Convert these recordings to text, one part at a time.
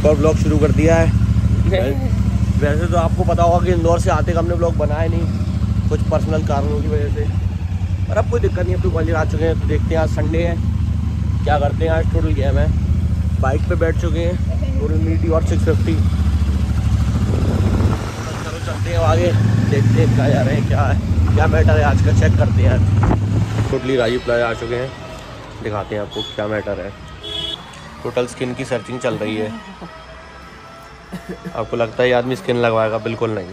एक और ब्लॉग शुरू कर दिया है। वैसे तो आपको पता होगा कि इंदौर से आते हमने ब्लॉग बनाया नहीं कुछ पर्सनल कारणों की वजह से। पर अब कोई दिक्कत नहीं तो ग्वालियर आ चुके हैं तो देखते हैं आज संडे है। क्या करते हैं आज? टोटल गेम है। बाइक पे बैठ चुके हैं। टोटल मीटी और सिक्स फिफ्टी चलो चलते हैं आगे देखते हैं क्या जा रहे हैं क्या है क्या मैटर है आज का चेक करते हैं। टोटली राजीव प्लाजा आ चुके हैं। दिखाते हैं आपको क्या मैटर है। टोटल स्किन की सर्चिंग चल रही है। आपको लगता है ये आदमी स्किन लगवाएगा? बिल्कुल नहीं।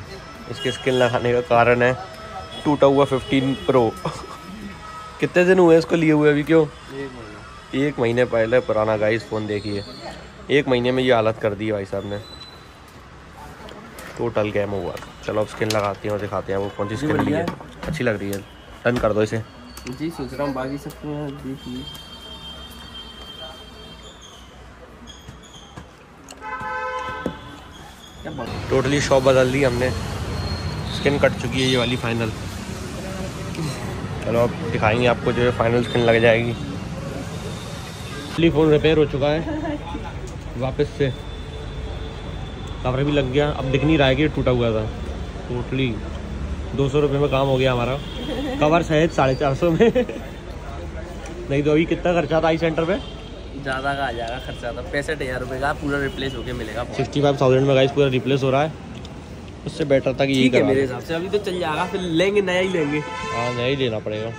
इसकी स्किन लगाने का कारण है टूटा हुआ 15 प्रो कितने दिन हुए इसको लिए हुए अभी क्यों? एक महीने पहले पुराना गाइस फ़ोन देखिए। एक महीने में ये हालत कर दी भाई साहब ने। टोटल गेम हुआ चलो अब स्किन लगाते हैं और दिखाते हैं वो कौन सी स्किन ली है। अच्छी लग रही है। डन कर दो इसे। जी सोच रहा हूँ बाकी सब तो मैं देख ली क्या बात टोटली शॉप बदल दी हमने। स्किन कट चुकी है ये वाली फाइनल चलो अब दिखाएँगे आपको जो है फाइनल स्किन लग जाएगी। फ़ोन रिपेयर हो चुका है। वापस से। कवर भी लग गया। अब दिख नहीं रहा है कि टूटा हुआ था। टोटली दो सौ रुपये में काम हो गया हमारा। कवर सहित साढ़े चार सौ में। नहीं तो अभी कितना खर्चा था आई सेंटर पे? ज़्यादा का आ जाएगा खर्चा तो पैंसठ हज़ार रुपये का पूरा रिप्लेस होके मिलेगा सिक्सटी फाइव थाउज़ेंड में गाइस पूरा रिप्लेस हो रहा है। उससे बेटर था कि ठीक है मेरे हिसाब से अभी तो चल जाएगा फिर लेंगे नया ही लेंगे। हाँ नहीं लेना पड़ेगा।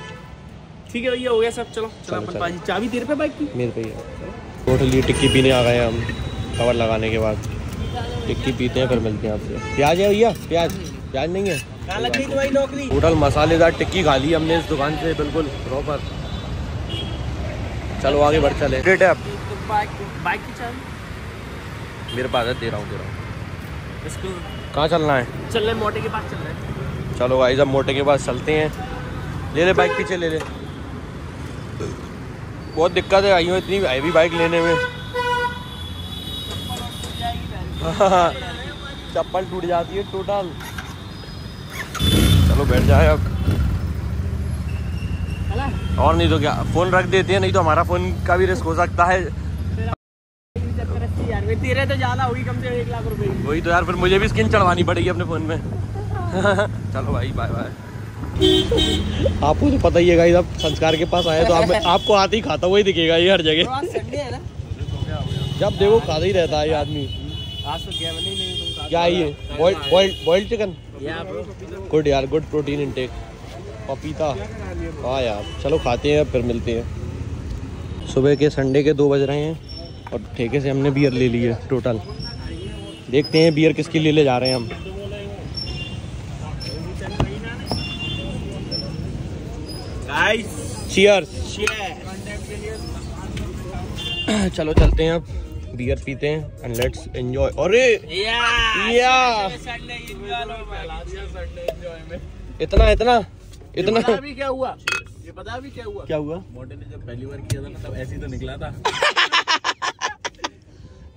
ठीक है भैया हो गया सब चलो चलो अपन पाजी चाबी तेरे पे बाइक की? मेरे पे ही है। टोटली टिक्की पीने आ गए हम कवर लगाने के बाद। टिक्की पीते हैं फिर मिलते हैं आपसे। प्याज है भैया? प्याज? प्याज नहीं है? टोटल मसालेदार टिक्की खा ली हमने इस दुकान से बिल्कुल प्रॉपर चलो आगे बढ़ चले। रेट है बाइक बाइक की चाबी मेरे पास है दे रहा हूँ दे रहा हूँ। इसको कहाँ चलना है? चल रहे मोटे के पास चल रहे हैं। चलो भाई जब मोटे के पास चलते हैं। ले ले बाइक पीछे ले ले। बहुत दिक्कत है आइयो इतनी हैवी बाइक लेने में। चप्पल टूट जाती है टोटल चलो बैठ जाए अब। और नहीं तो क्या फ़ोन रख देते हैं नहीं तो हमारा फ़ोन का भी रिस्क हो सकता है। तेरे तो ज़्यादा होगी कम से कम एक लाख रुपए वही तो यार फिर मुझे भी स्किन चढ़वानी पड़ेगी अपने फ़ोन में। चलो भाई बाय बाय आपको तो पता ही है गाइस अब संस्कार के पास आए तो आप, आपको आते ही खाता वही दिखेगा ये हर जगह। है जब देखो खाता ही रहता है ये आदमी। आज तो गया नहीं नहीं तुम क्या ये? बॉइल्ड चिकन गुड यार गुड प्रोटीन इनटेक पपीता। हाँ यार चलो खाते हैं फिर मिलते हैं। सुबह के संडे के दो बज रहे हैं और ठेके से हमने बियर ले ली है टोटल देखते हैं बियर किसके ले ले जा रहे हैं हम। गाइस चीयर्स चलो चलते हैं अब बियर पीते हैं एंड लेट्स एंजॉय अरे! या या संडे एंजॉय में। इतना इतना। इतना पता अभी क्या हुआ? ये पता अभी क्या हुआ? क्या हुआ? मोटे ने जब पहली बार किया था ना तब ऐसे ही तो निकला था।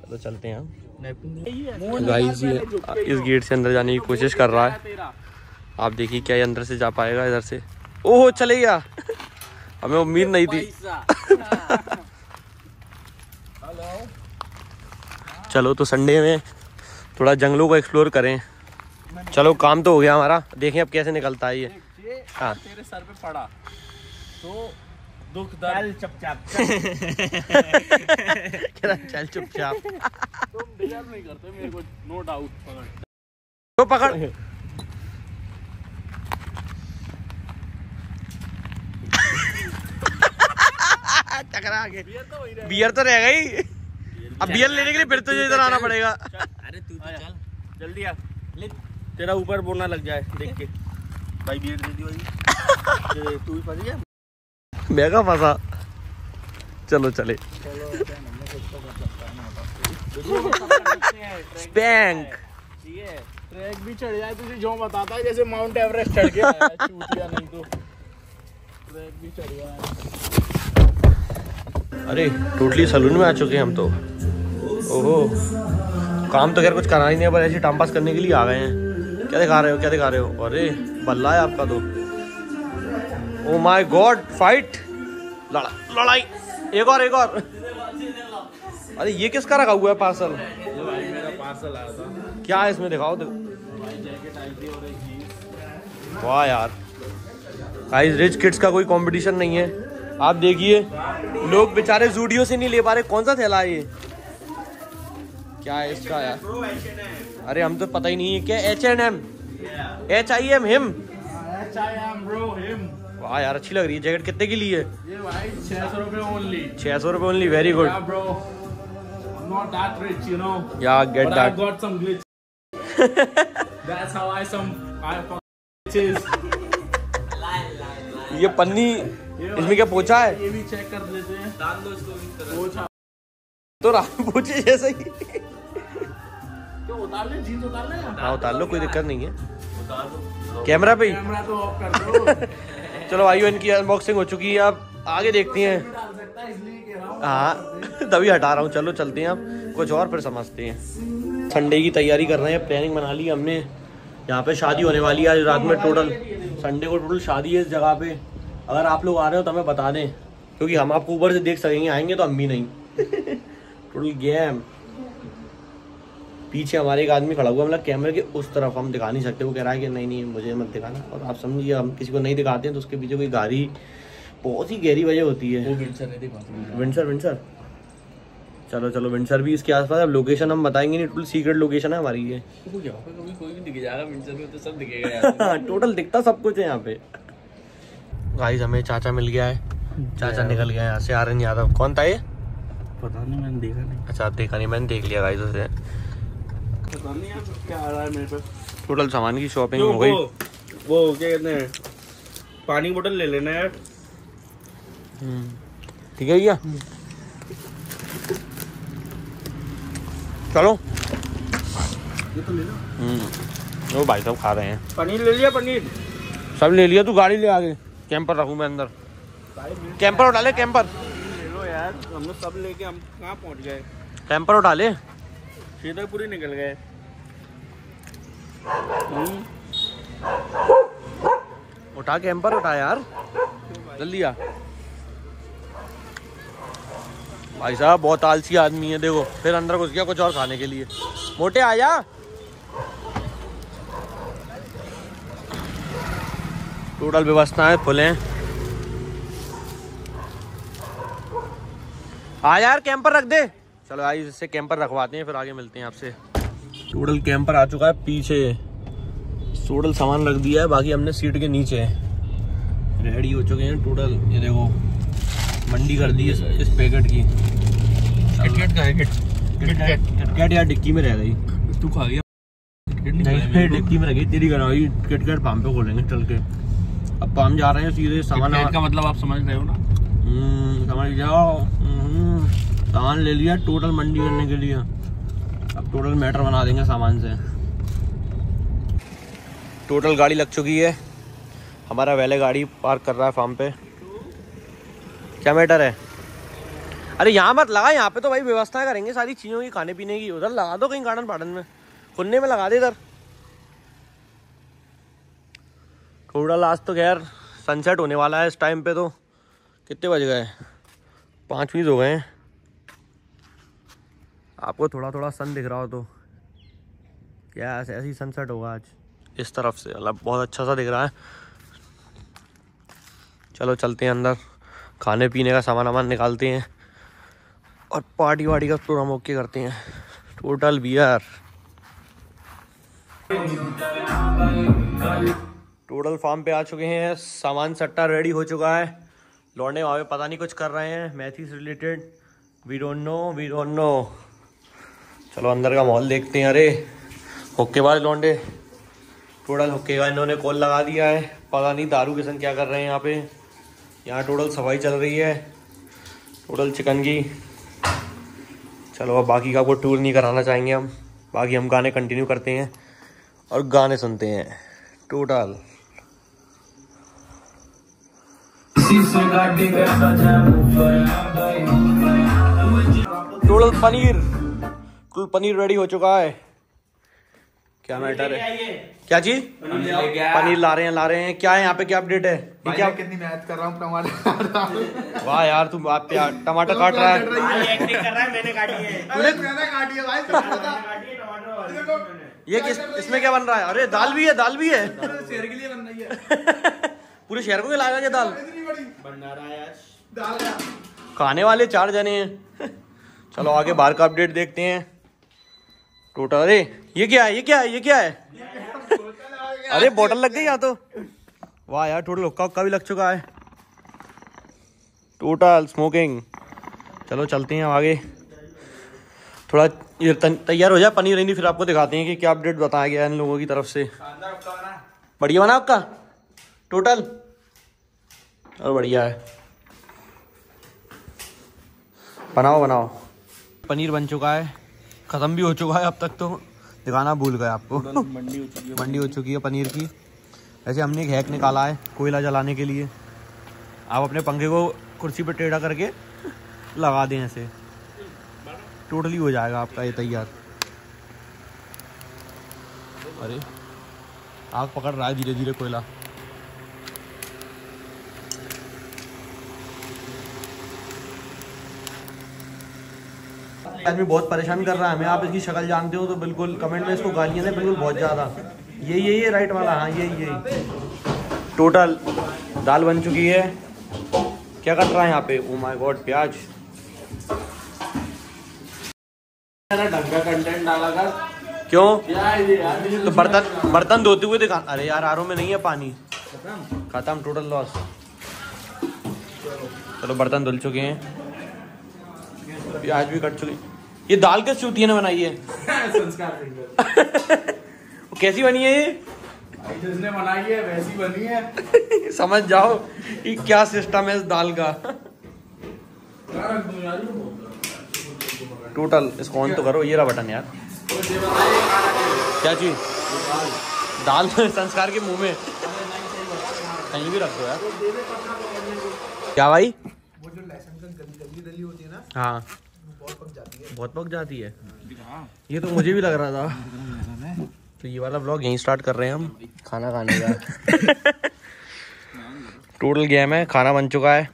चलो चलते हैं गाइस ये इस गेट से अंदर जाने की कोशिश कर रहा है। आप देखिए क्या ये अंदर से जा पाएगा इधर से। ओहो चले गया। हमें उम्मीद नहीं थी। चलो तो संडे में थोड़ा जंगलों को एक्सप्लोर करें। चलो काम तो हो गया हमारा। देखें अब कैसे निकलता है ये। हाँ। तेरे सर पे पड़ा। तो दुख दर्द चुपचाप। चल चुपचाप। तुम डिजर्व नहीं करते मेरे को नो डाउट पकड़। तो पकड़। टकरा के तो बियर तो रह गई। अब बियर लेने के लिए फिर तुझे इधर आना पड़ेगा। अरे तू तो चल। जल्दी आ। ले। तेरा ऊपर बोलना लग जाए देख के। भाई बियर दे भाई तू भी फंस। गया मैं का चलो, चले। स्पैंक ट्रैक भी चढ़ जाए तुझे जो बताता है जैसे माउंट एवरेस्ट चढ़ चूतिया नहीं तो ट्रैक भी चढ़ गया अरे, टोटली सलून में आ चुके हैं हम तो। ओहो। काम तो खैर कुछ करना ही नहीं है, पर ऐसे टाइम पास करने के लिए आ गए हैं। क्या दिखा रहे हो, क्या दिखा रहे हो? अरे। बल्ला है आपका तो ओ माय गॉड फाइट लड़ा, लड़ाई। एक और एक और। अरे ये किसका रखा हुआ है पार्सल क्या है इसमें दिखाओ जीन्स वाह यार। गाइस रिच किड्स का कोई कंपटीशन नहीं है। आप देखिए, लोग बेचारे जूडियो से नहीं ले पा रहे। कौन सा थैला है ये? क्या है इसका यार? अरे हम तो पता ही नहीं है, क्या H N M H I M him H I M bro him वाह यार अच्छी लग रही है जैकेट कितने की ली है? ये भाई छह सौ रुपए ओनली छह सौ रुपये only very good Yeah, bro. I'm not that rich, you know. Yeah get but I that got some glitch. That's how I some I found glitches. ये पन्नी इसमें क्या पोछा है? ये भी चेक कर लेते हैं. डाल दो इसको पोछा. तो राम पूछे जैसे ही। क्यों उतार ले जीन्स उतार ले. हाँ उतार लो कोई दिक्कत नहीं है। कैमरा पे ही? कैमरा तो ऑफ़ कर दो। चलो भाइयों इनकी अनबॉक्सिंग हो चुकी है आप आगे देखते हैं। सकता है इसलिए कह रहा हूँ। हाँ तभी हटा रहा हूँ। चलो चलते हैं आप कुछ और फिर समझते हैं। संडे की तैयारी कर रहे हैं प्लानिंग बना ली हमने। यहाँ पे शादी होने वाली है आज रात में टोटल संडे को टोटल शादी है इस जगह पे। अगर आप लोग आ रहे हो तो हमें बता दें क्योंकि हम आपको ऊपर से देख सकेंगे आएँगे तो हम भी नहीं। टोटल गेम पीछे हमारे एक आदमी खड़ा हुआ मतलब कैमरे के उस तरफ़ हम दिखा नहीं सकते वो कह रहा है कि नहीं नहीं मुझे मत दिखाना। और आप समझिए हम किसी को नहीं दिखाते हैं तो उसके पीछे कोई गाड़ी बहुत ही गहरी वजह होती है। विंसर विंसर चलो चलो विंसर भी इसके आसपास अब लोकेशन हम बताएँगे नहीं टोटल सीक्रेट लोकेशन है हमारी ये। में तो टोटल दिखता सब कुछ है यहाँ पे। गाइस हमें चाचा मिल गया है। चाचा निकल गया है यहाँ से आर्यन यादव। कौन था ये? पता नहीं मैंने देखा नहीं। अच्छा देखा नहीं मैंने देख लिया गाइस उसे। पता नहीं यार क्या आ रहा है मेरे पे। टोटल सामान की शॉपिंग हो गई। वो वो क्या कहते हैं पानी बोतल ले लेना यार। हम्म, ठीक है भैया? चलो। ये तो ले लो। हम्म, वो भाई साहब खा रहे हैं। पनीर ले लिया पनीर? सब ले लिया तू गाड़ी ले आगे। कैंपर रखूँ मैं अंदर। कैंपर उठा ले कैंपर। ले लो यार। हम लोग सब लेके हम कहाँ पहुँच गए? कैंपर उठा ले। सीतापुरी निकल गए। उठा कैंपर उठा यार। जल्दी आ भाई साहब, बहुत आलसी आदमी है, देखो। फिर अंदर घुस गया कुछ और खाने के लिए। मोटे आया टोटल व्यवस्थाएँ फुल हैं। आ यार कैंपर रख दे। चलो आई इससे कैंपर रखवाते हैं फिर आगे मिलते हैं आपसे। टोटल कैंपर आ चुका है पीछे। टोटल सामान रख दिया है बाकी हमने सीट के नीचे। रेडी हो चुके हैं टोटल ये देखो मंडी कर दी है इस पैकेट की। किटकेट का है किटकैट किटकैट यार डिक्की में रह गई। तू खा गया। नहीं डिक्की में रह गई। तेरी कराई किटकैट पाम पे खोलेंगे चल के। अब पाम जा रहे हैं सीधे सामान का मतलब आप समझ रहे हो ना? हम्म, समझ जाओ सामान ले लिया टोटल मंडी करने के लिए। अब टोटल मैटर बना देंगे सामान से। टोटल गाड़ी लग चुकी है। हमारा वैले गाड़ी पार्क कर रहा है फार्म पे। क्या मैटर है? अरे यहाँ मत लगा, यहाँ पे तो भाई व्यवस्था करेंगे सारी चीज़ों की खाने पीने की। उधर लगा दो कहीं गार्डन पार्डन में। खुलने में लगा दे इधर। टोटल आज तो खैर सनसेट होने वाला है इस टाइम पे तो। कितने बज गए? पाँच बीस हो गए हैं। आपको थोड़ा थोड़ा सन दिख रहा हो तो। क्या ऐसे ऐसे सनसेट होगा आज? इस तरफ़ से मतलब बहुत अच्छा सा दिख रहा है। चलो, चलते हैं अंदर। खाने पीने का सामान वामान निकालते हैं। और पार्टी वार्टी का प्रोग्राम ओके करते हैं। टोटल बियर टोटल फार्म पे आ चुके हैं। सामान सट्टा रेडी हो चुका है। लौटने पे पता नहीं कुछ कर रहे हैं। मैथी से related we don't know we don't know चलो अंदर का माहौल देखते हैं अरे। हुक्केबाज लौंडे। टोटल हुक्के का इन्होंने कॉल लगा दिया है। पता नहीं दारू किसन क्या कर रहे हैं यहाँ पे। यहाँ टोटल सफ़ाई चल रही है टोटल चिकन की। चलो अब बाकी का आपको टूर नहीं कराना चाहेंगे हम। बाकी हम गाने कंटिन्यू करते हैं और गाने सुनते हैं। Total total paneer. कुल पनीर रेडी हो चुका है। क्या मैटर है? क्या जी पनीर ला रहे हैं ला रहे हैं। क्या है यहाँ पे क्या अपडेट है? क्या कितनी मेहनत कर रहा हूँ टमाटर वाह यार तुम आप टमाटर काट रहा है? ये किस इसमें क्या बन रहा है? अरे दाल भी है दाल भी है। शेर के लिए बन रही है। पूरे शहर को खिलाएगा ये दाल? इतनी बड़ी। बना रहा है दाल खाने वाले चार जने हैं। चलो आगे बाहर का अपडेट देखते हैं। टोटल अरे, ये क्या है, ये क्या है, ये क्या है? अरे बोतल लग गई यहाँ तो। वाह यार, टोटल, हुक्का हुक्का भी लग चुका है। टोटल स्मोकिंग चलो, चलते हैं आगे। थोड़ा ये तैयार हो जाए पनीर नहीं फिर आपको दिखाते हैं कि क्या अपडेट बताया गया है इन लोगों की तरफ़ से। बढ़िया बना आपका? टोटल? और बढ़िया है। बनाओ बनाओ। पनीर बन चुका है। ख़त्म भी हो चुका है अब तक तो। दिखाना भूल गए आपको। मंडी हो चुकी है मंडी हो चुकी है पनीर की। ऐसे हमने एक हैक निकाला है कोयला जलाने के लिए। आप अपने पंखे को कुर्सी पर टेढ़ा करके लगा दें ऐसे। टोटली हो जाएगा आपका ये तैयार। अरे आग पकड़ रहा है धीरे धीरे कोयला। आदमी बहुत परेशान कर रहा है हमें आप इसकी शक्ल जानते हो तो बिल्कुल कमेंट में इसको गालियाँ दें बिल्कुल बहुत ज़्यादा। ये ये ये राइट वाला हाँ ये ये टोटल दाल बन चुकी है। क्या कट रहा है यहाँ पे? ओ माय गॉड प्याज। ढंग का कंटेंट डाला कर क्यों? तो बर्तन बर्तन धोते हुए दिखा अरे यार आरो में नहीं है पानी। खत्म। टोटल लॉस चलो बर्तन धुल चुके हैं। प्याज भी कट चुकी। ये दाल किस चूतिया ने बनाई है? संस्कार वो कैसी बनी है ये? जिसने बनाई है वैसी बनी है। समझ जाओ कि क्या सिस्टम है इस दाल का। टोटल इसको ऑन तो करो ये रहा बटन यार। तो क्या चीज़? दाल। संस्कार के मुँह में। कहीं भी रख दो यार। क्या भाई? वो जो लहसुन का गली गली दली होती है ना हाँ। बहुत पक जाती है। बहुत पक जाती है। ये तो मुझे भी लग रहा था। तो ये वाला ब्लॉग यहीं स्टार्ट कर रहे हैं हम। खाना खाने का। टोटल गेम है खाना बन चुका है।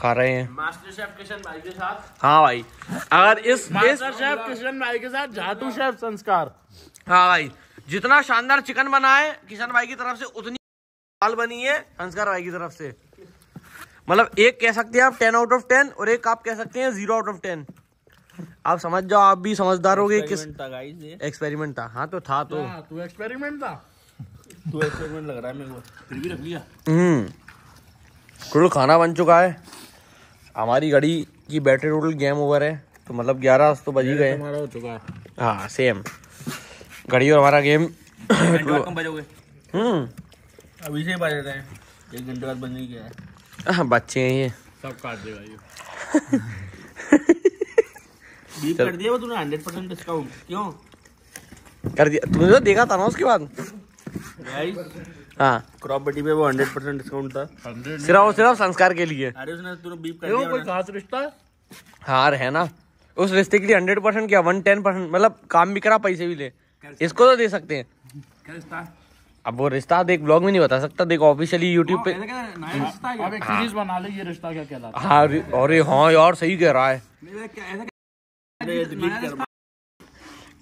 खा रहे हैं। मास्टर शेफ किशन भाई के साथ। हाँ भाई। अगर इस मास्टर शेफ किशन भाई के साथ झाटू शेफ संस्कार। हाँ भाई। जितना शानदार चिकन बना है किशन भाई की तरफ़ से उतनी दाल बनी है संस्कार भाई की तरफ़ से। मतलब एक कह सकते हैं आप टेन आउट ऑफ़ टेन और एक आप कह सकते हैं ज़ीरो आउट ऑफ़ टेन आप समझ जाओ आप भी समझदार हो गए किस एक्सपेरिमेंट था गाइस ये। एक्सपेरिमेंट था। हाँ तो था तो। हाँ, तू एक्सपेरिमेंट था। तू एक्सपेरिमेंट लग रहा है मेरे को। फिर भी रख लिया। हम्म। टोटल खाना बन चुका है। हमारी घड़ी की बैटरी टोटल गेम ओवर है। तो मतलब ग्यारह तो बज ही गए। हमारा हो चुका है। हाँ सेम घड़ी और हमारा गेम हम्म। अभी से बज रहे हैं। एक घंटे बाद बनने की है। हाँ, बच्चे हैं ये। सब काट देगा ये। बीप कर दिया वो तूने हंड्रेड परसेंट डिस्काउंट क्यों? कर दिया। तुमने तो देखा था ना उसके बाद? गाइस हाँ। क्रॉप बटी पे वो हंड्रेड परसेंट डिस्काउंट था। सिर्फ़ और सिर्फ़ संस्कार के लिए। अरे उसने तूने बीप कर दिया कोई खास रिश्ता? है हार है ना। उस रिश्ते के लिए हंड्रेड परसेंट क्या वन टेन परसेंट मतलब काम भी करा पैसे भी ले। इसको तो दे सकते हैं। है? अब वो रिश्ता देख ब्लॉग में नहीं बता सकता। देखो ऑफिशली यूट्यूब पे है? अब एक सीरीज़ बना ले ये रिश्ता क्या कहलाता है? हाँ अरे- अरे हाँ यार सही कह रहा है।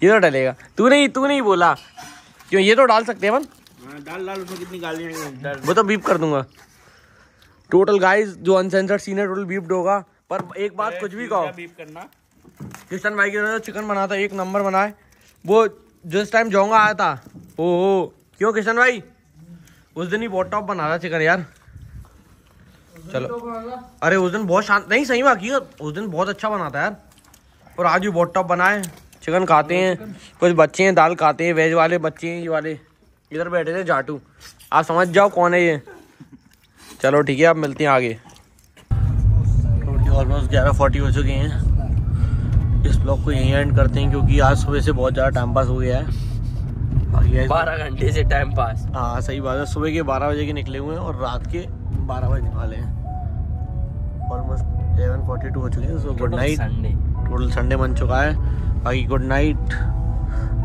ये तो डलेगा। तू नहीं तू नहीं बोला। क्यों ये तो डाल सकते हैं अपन? हाँ, डाल डाल उसमें कितनी गालियाँ वो तो बीप कर दूँगा। टोटल गाइस जो अनसेंसर्ड सीन है टोटल बीप्ड होगा। पर एक बात कुछ भी कहो। बीप करना। किशन भाई के साथ चिकन बना था एक नंबर बनाए। वो जिस टाइम जाऊँगा आया था। ओ हो क्यों किशन भाई? उस दिन ही बहुत टॉप बना था चिकन यार। चलो। अरे उस दिन बहुत शांत नहीं सही में हकीकत उस दिन बहुत अच्छा बना था यार। और आज भी बहुत टॉप बनाए चिकन खाते हैं। कुछ बच्चे हैं दाल खाते हैं वेज वाले बच्चे हैं ये वाले। इधर बैठे थे जाटू। आप समझ जाओ कौन है ये। चलो ठीक है आप मिलते हैं आगे। ऑलमोस्ट ग्यारह फोर्टी हो चुके हैं। इस ब्लॉग को यहीं एंड करते हैं क्योंकि आज सुबह से बहुत ज़्यादा टाइम पास हो गया है। बारह घंटे से टाइम पास हाँ सही बात है। सुबह के बारह बजे के निकले हुए हैं और रात के बारह बजे वाले हैं। ऑलमोस्ट सेवन फोर्टी टू हो चुके हैं so good night Sunday total Sunday बन चुका है। बाकी गुड नाइट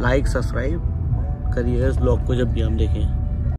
लाइक सब्सक्राइब करिए इस ब्लॉग को जब भी हम देखें।